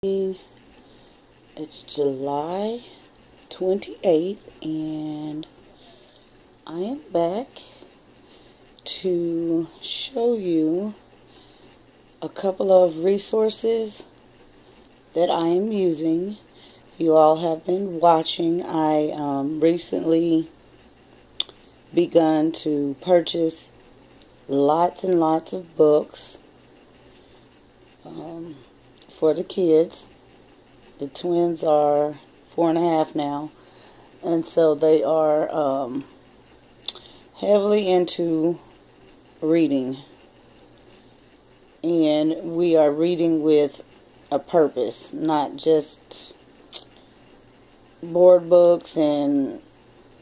It's July 28th and I am back to show you a couple of resources that I am using. You all have been watching. I um, recently begun to purchase lots and lots of books um, for the kids the twins are four and a half now, and so they are um, heavily into reading. And we are reading with a purpose, not just board books and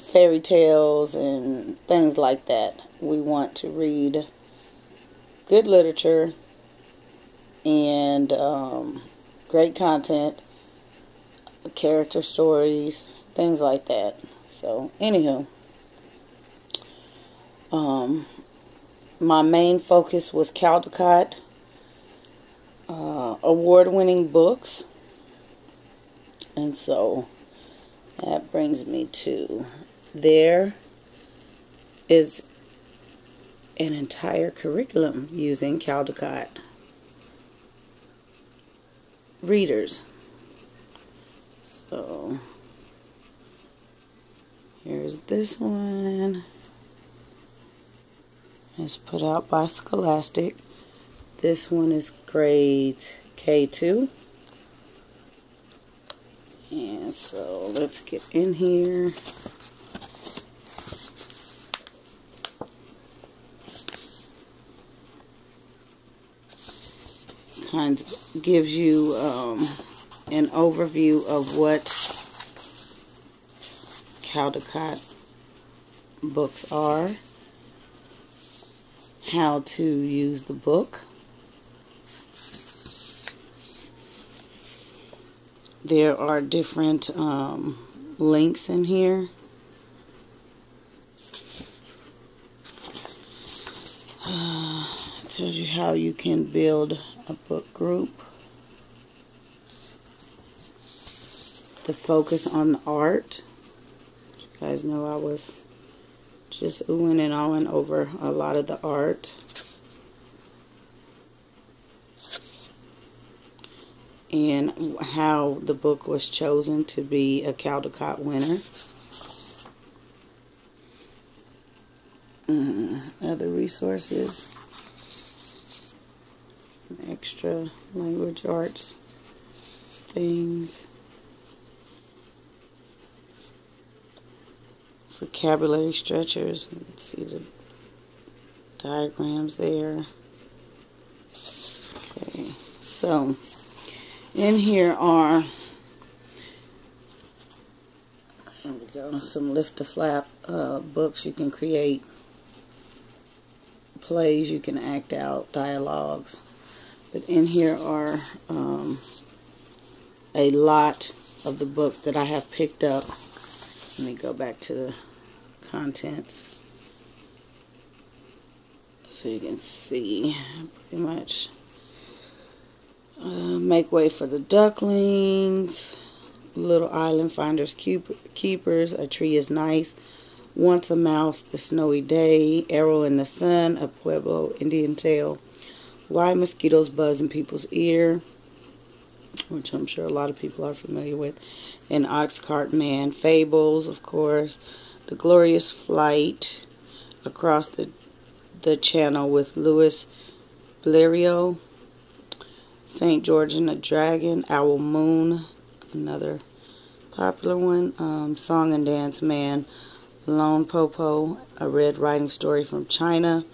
fairy tales and things like that. We want to read good literature and um, great content character stories, things like that. So, anywho, um, my main focus was Caldecott uh, award-winning books, and so that brings me to there is an entire curriculum using Caldecott readers. So here's this one. It's put out by Scholastic. This one is grade K2. And so let's get in here. Kind of gives you um, an overview of what Caldecott books are, how to use the book, there are different um, links in here. Uh, tells you how you can build a book group. the focus on the art. You guys know I was just oohing and awing over a lot of the art. And how the book was chosen to be a Caldecott winner. Uh, other resources. Extra language arts things. vocabulary stretchers. see the diagrams there. Okay, so in here are we go, some lift the flap uh, books you can create, plays you can act out, dialogues. But in here are um, a lot of the book that I have picked up let me go back to the contents so you can see pretty much. Uh, make way for the ducklings. Little island finders keepers. A tree is nice. Once a mouse. The snowy day. Arrow in the sun. A Pueblo Indian tale. Why mosquitoes buzz in people's ear which I'm sure a lot of people are familiar with, and Oxcart Man, Fables, of course, The Glorious Flight, Across the, the Channel with Louis Blériot, St. George and the Dragon, Owl Moon, another popular one, um, Song and Dance Man, Lon Po Po, A Red Riding Story from China,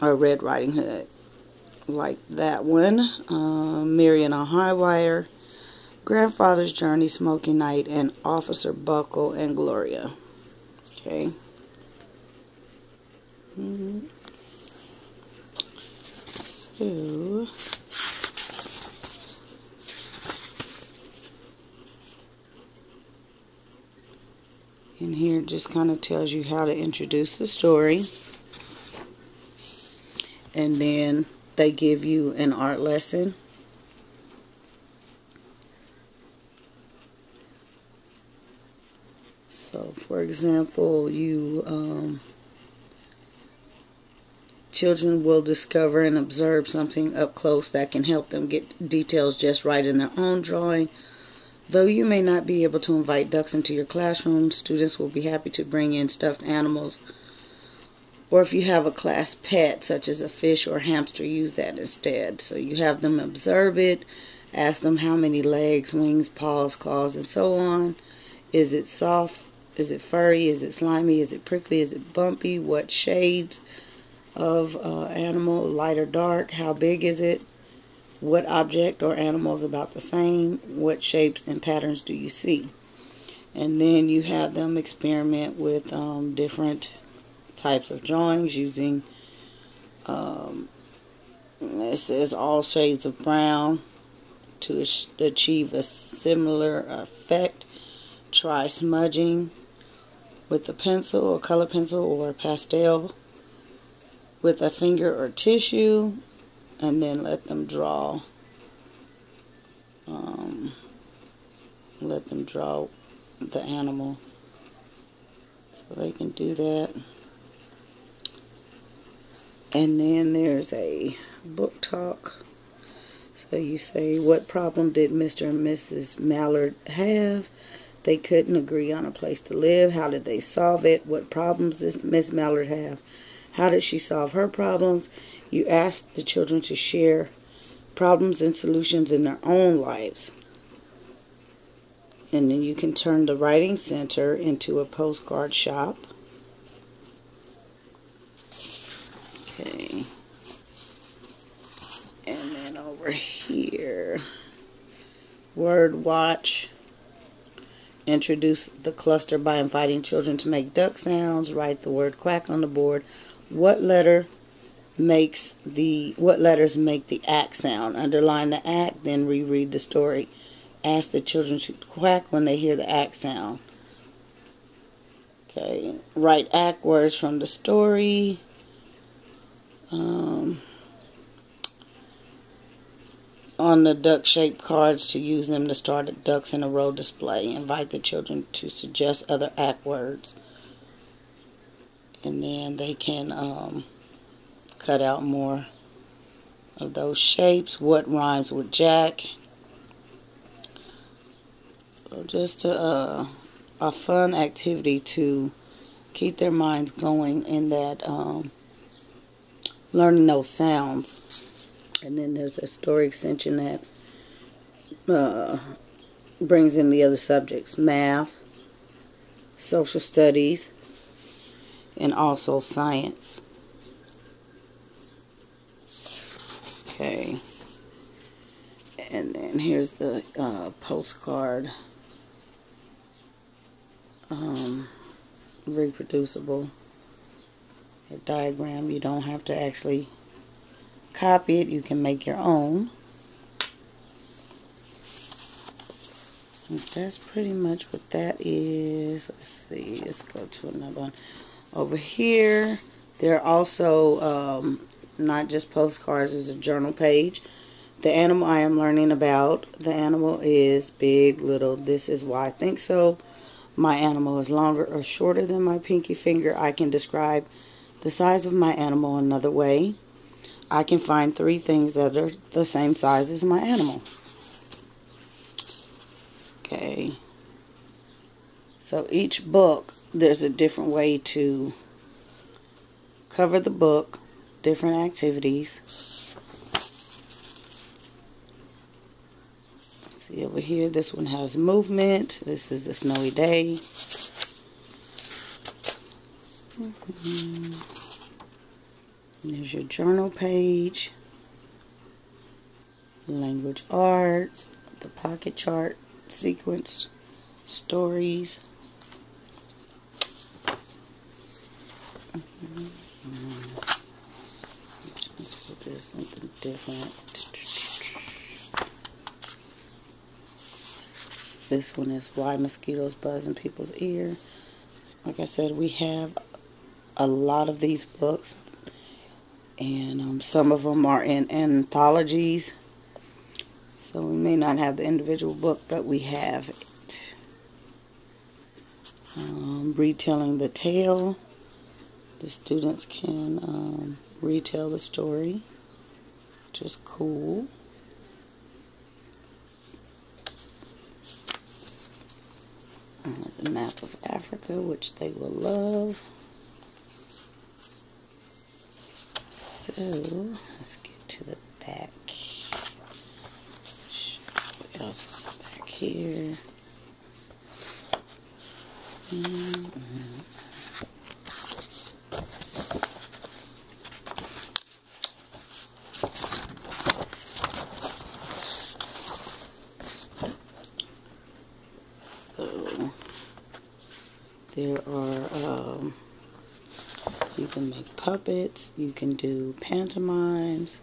or Red Riding Hood like that one. Uh, Marion on High Wire, Grandfather's Journey, Smoky Night, and Officer Buckle and Gloria. Okay. Mm -hmm. So. In here just kind of tells you how to introduce the story. And then they give you an art lesson. So, for example, you um, children will discover and observe something up close that can help them get details just right in their own drawing. Though you may not be able to invite ducks into your classroom, students will be happy to bring in stuffed animals or if you have a class pet, such as a fish or a hamster, use that instead. So you have them observe it, ask them how many legs, wings, paws, claws, and so on. Is it soft? Is it furry? Is it slimy? Is it prickly? Is it bumpy? What shades of uh, animal, light or dark? How big is it? What object or animal is about the same? What shapes and patterns do you see? And then you have them experiment with um, different types of drawings using, um, it says all shades of brown to achieve a similar effect. Try smudging with a pencil, a color pencil, or a pastel with a finger or tissue and then let them draw um, let them draw the animal so they can do that and then there's a book talk so you say what problem did Mr. and Mrs. Mallard have they couldn't agree on a place to live how did they solve it what problems did Miss Mallard have how did she solve her problems you ask the children to share problems and solutions in their own lives. And then you can turn the writing center into a postcard shop. Okay. And then over here, word watch. Introduce the cluster by inviting children to make duck sounds. Write the word quack on the board. What letter makes the what letters make the act sound. Underline the act, then reread the story. Ask the children to quack when they hear the act sound. Okay, write act words from the story. Um, on the duck shaped cards to use them to start a ducks in a row display. Invite the children to suggest other act words. And then they can um, cut out more of those shapes. What rhymes with Jack? So just a, uh, a fun activity to keep their minds going in that um, learning those sounds. And then there's a story extension that uh, brings in the other subjects math, social studies, and also science. Okay. And then here's the uh, postcard. Um, reproducible diagram. You don't have to actually copy it. You can make your own. And that's pretty much what that is. Let's see. Let's go to another one. Over here, there are also um, not just postcards, There's a journal page. The animal I am learning about, the animal is big, little, this is why I think so. My animal is longer or shorter than my pinky finger. I can describe the size of my animal another way. I can find three things that are the same size as my animal. Okay. So each book, there's a different way to cover the book different activities. See over here, this one has movement. This is the snowy day. Mm -hmm. There's your journal page. Language arts, the pocket chart, sequence, stories. Do something different. This one is why mosquitoes buzz in people's ear. Like I said, we have a lot of these books, and um, some of them are in anthologies. So we may not have the individual book, but we have it. um, retelling the tale. The students can um, retell the story, which is cool. And there's a map of Africa, which they will love. So, let's get to the back. What else is back here? Mm -hmm. There are, um, you can make puppets, you can do pantomimes,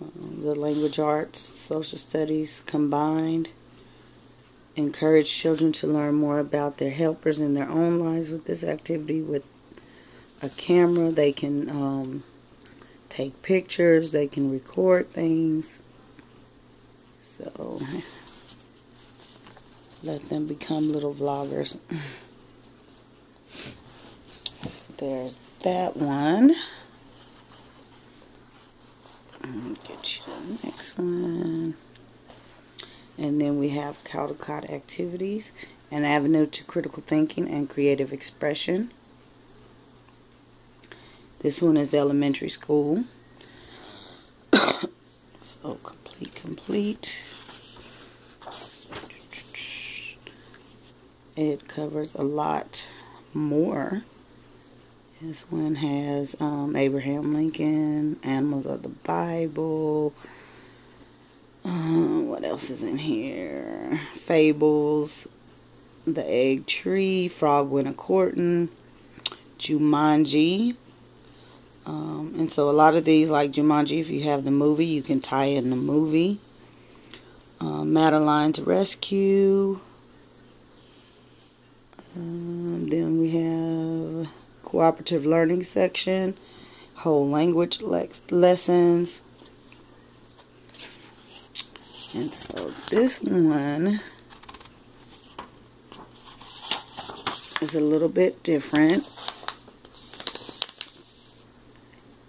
um, the language arts, social studies combined. Encourage children to learn more about their helpers in their own lives with this activity. With a camera, they can um, take pictures, they can record things. So let them become little vloggers. There's that one. Get you the next one. And then we have Caldecott activities, an avenue to critical thinking and creative expression. This one is elementary school. so complete, complete. it covers a lot more. This one has um, Abraham Lincoln, animals of the Bible. Uh, what else is in here? Fables, The Egg Tree, Frog Went a Courtin', Jumanji. Um, and so a lot of these, like Jumanji, if you have the movie, you can tie in the movie. Uh, Madeline's Rescue, um, then we have cooperative learning section, whole language le lessons. And so this one is a little bit different.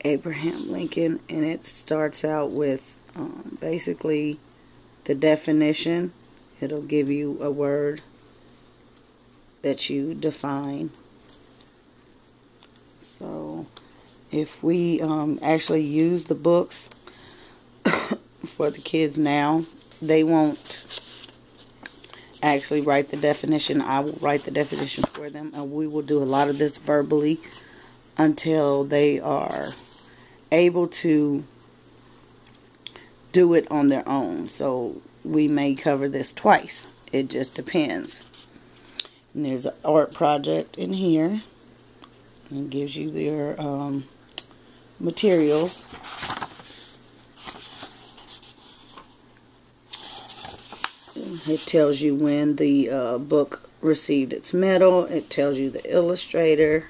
Abraham Lincoln, and it starts out with um, basically the definition. It'll give you a word that you define. So if we um, actually use the books for the kids now, they won't actually write the definition. I will write the definition for them, and we will do a lot of this verbally until they are able to do it on their own. So we may cover this twice. It just depends. And there's an art project in here. And gives you their um, materials. It tells you when the uh, book received its medal. It tells you the illustrator.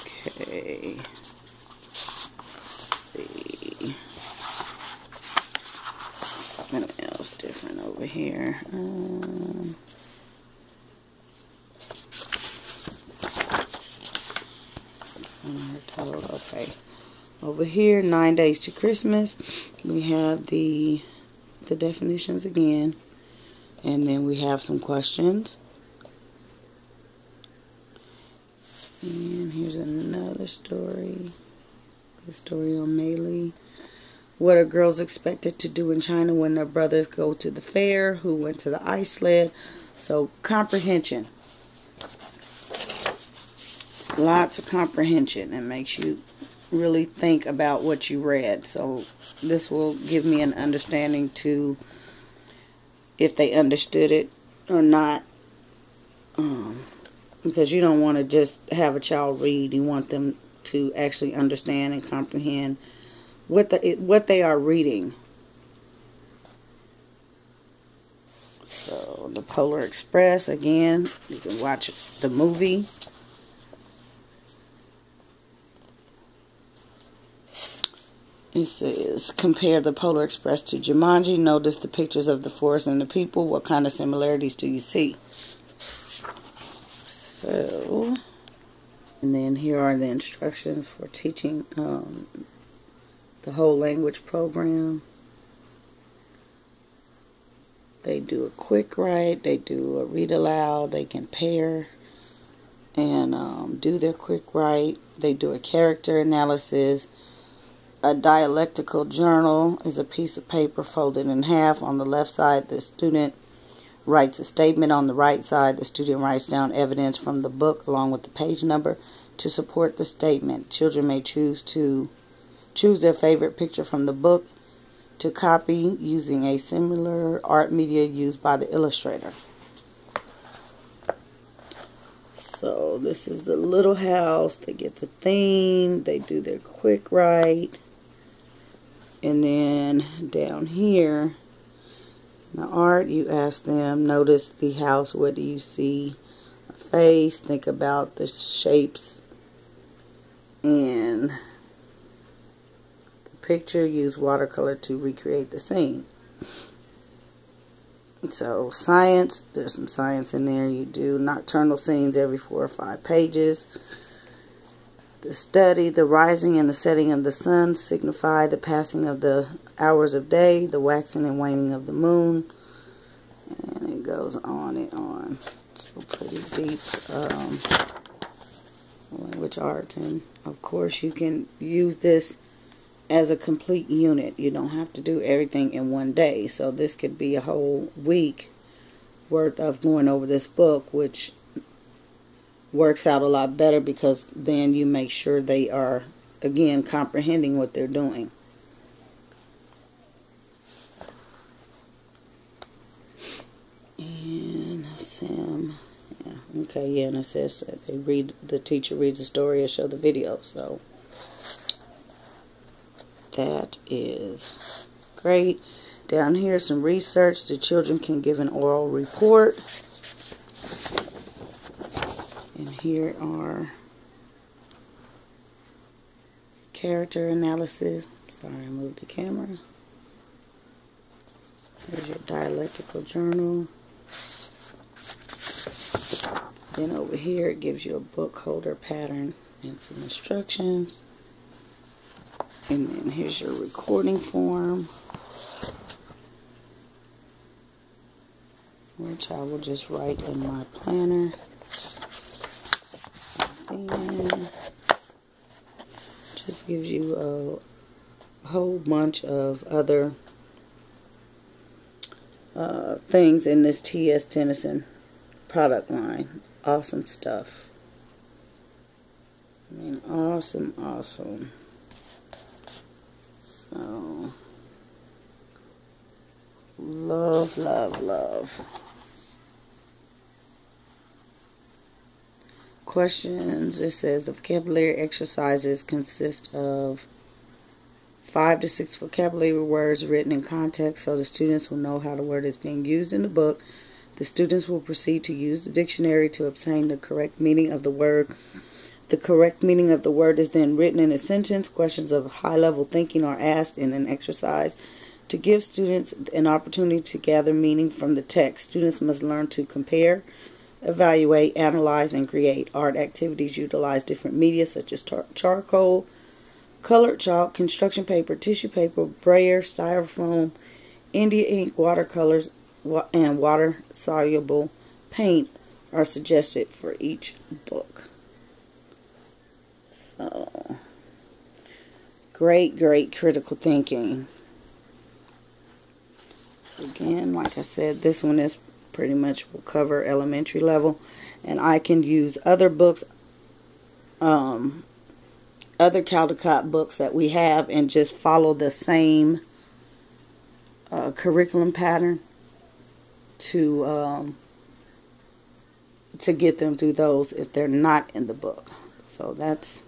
Okay. See. Then it's definitely over here. Um, okay. Over here, nine days to Christmas. We have the the definitions again, and then we have some questions. And here's another story. The story on Mei Li. What are girls expected to do in China when their brothers go to the fair? Who went to the ice sled? So, comprehension. Lots of comprehension. It makes you really think about what you read. So, this will give me an understanding to if they understood it or not. Um, because you don't want to just have a child read. You want them to actually understand and comprehend what the what they are reading. So the Polar Express again, you can watch the movie. It says compare the Polar Express to Jumanji. Notice the pictures of the forest and the people. What kind of similarities do you see? So, and then here are the instructions for teaching um, the whole language program. They do a quick write, they do a read aloud, they compare and um, do their quick write. They do a character analysis. A dialectical journal is a piece of paper folded in half. On the left side, the student writes a statement. On the right side, the student writes down evidence from the book along with the page number to support the statement. Children may choose to choose their favorite picture from the book to copy using a similar art media used by the illustrator. So this is the little house. They get the theme. They do their quick write. And then down here, in the art, you ask them, notice the house. What do you see? A face. Think about the shapes and the picture, use watercolor to recreate the scene. So, science, there's some science in there. You do nocturnal scenes every four or five pages. The study, the rising and the setting of the sun signify the passing of the hours of day, the waxing and waning of the moon. And it goes on and on. So, pretty deep um, language arts. And, of course, you can use this as a complete unit. You don't have to do everything in one day. So this could be a whole week worth of going over this book, which works out a lot better because then you make sure they are, again, comprehending what they're doing. And Sam, yeah, okay, yeah, and it says that they read, the teacher reads the story or show the video, so that is great. Down here, some research. The children can give an oral report. And here are character analysis. Sorry, I moved the camera. Here's your dialectical journal. Then over here, it gives you a book holder pattern and some instructions. And then here's your recording form. Which I will just write in my planner. And just gives you a whole bunch of other uh, things in this T.S. Denison product line. Awesome stuff. I mean, awesome, awesome. So, love, love, love. Questions. It says the vocabulary exercises consist of five to six vocabulary words written in context so the students will know how the word is being used in the book. The students will proceed to use the dictionary to obtain the correct meaning of the word the correct meaning of the word is then written in a sentence. Questions of high level thinking are asked in an exercise. To give students an opportunity to gather meaning from the text, students must learn to compare, evaluate, analyze, and create. Art activities utilize different media such as tar- charcoal, colored chalk, construction paper, tissue paper, brayer, styrofoam, India ink, watercolors, and water soluble paint are suggested for each book. So, great, great critical thinking. Again, like I said, this one is pretty much will cover elementary level. And I can use other books, um, other Caldecott books that we have and just follow the same uh, curriculum pattern to um, to get them through those if they're not in the book. So that's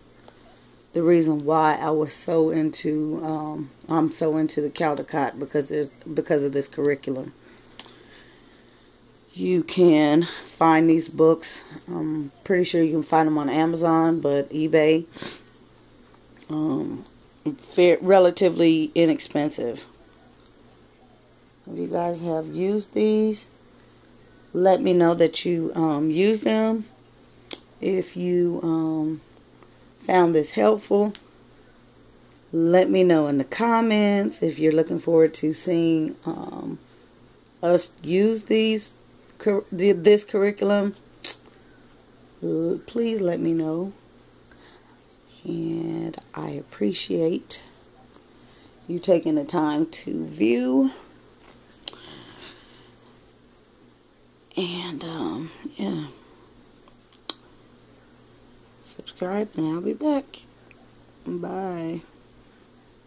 the reason why I was so into um, I'm so into the Caldecott because there's because of this curriculum. You can find these books. I'm pretty sure you can find them on Amazon, but eBay. Um, fair, relatively inexpensive. If you guys have used these, let me know that you um, use them. If you um, found this helpful, let me know in the comments. If you're looking forward to seeing um, us use these this curriculum, please let me know. And I appreciate you taking the time to view. And, um, yeah. Subscribe and I'll be back. Bye.